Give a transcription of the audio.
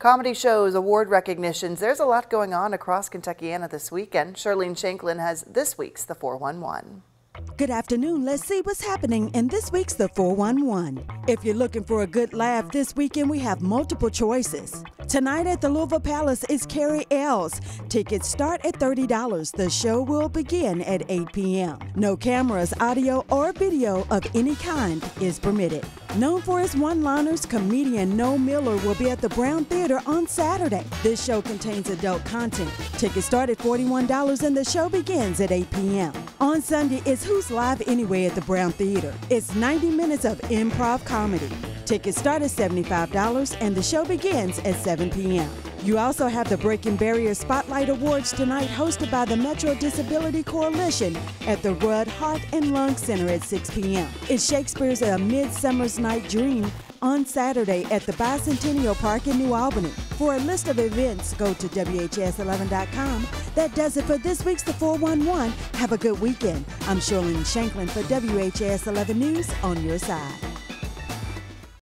Comedy shows, award recognitions. There's a lot going on across Kentuckiana this weekend. Charlene Shanklin has this week's The 411. Good afternoon. Let's see what's happening in this week's The 411. If you're looking for a good laugh this weekend, we have multiple choices. Tonight at the Louisville Palace is Cary Elwes. Tickets start at $30. The show will begin at 8 p.m. No cameras, audio, or video of any kind is permitted. Known for his one liners, comedian Noel Miller will be at the Brown Theater on Saturday. This show contains adult content. Tickets start at $41 and the show begins at 8 p.m. On Sunday is Whose Live Anyway at the Brown Theater. It's 90 minutes of improv comedy. Tickets start at $75 and the show begins at 7 p.m. You also have the Breaking Barrier Spotlight Awards tonight, hosted by the Metro Disability Coalition at the Rudd Heart and Lung Center at 6 p.m. It's Shakespeare's A Midsummer's Night Dream on Saturday at the Bicentennial Park in New Albany. For a list of events, go to WHAS11.com. That does it for this week's The 411. Have a good weekend. I'm Charlene Shanklin for WHAS 11 News on your side.